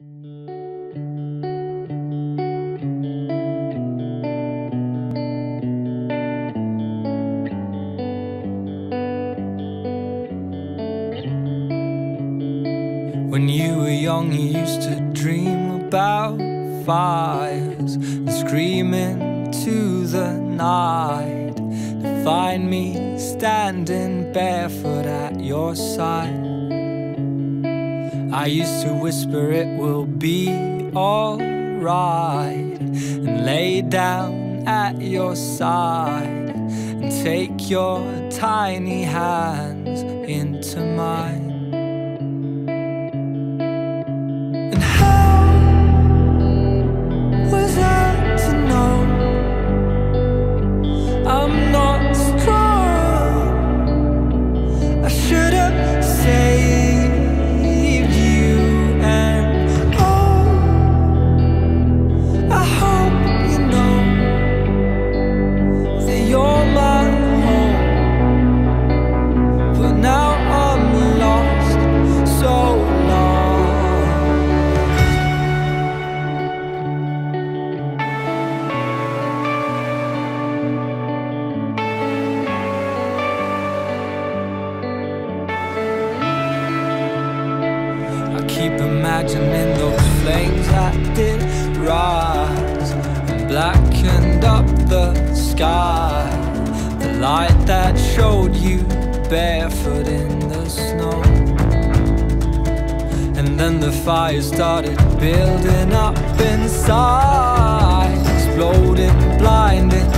When you were young, you used to dream about fires and into the night to find me standing barefoot at your side. I used to whisper it will be alright and lay down at your side and take your tiny hands into mine. Keep imagining those flames that did rise and blackened up the sky. The light that showed you barefoot in the snow. And then the fire started building up inside, exploding, blinding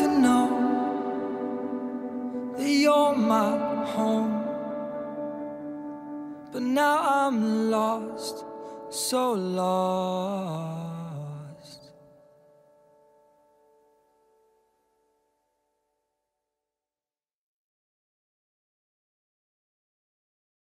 to know that you're my home? But now I'm lost, so lost.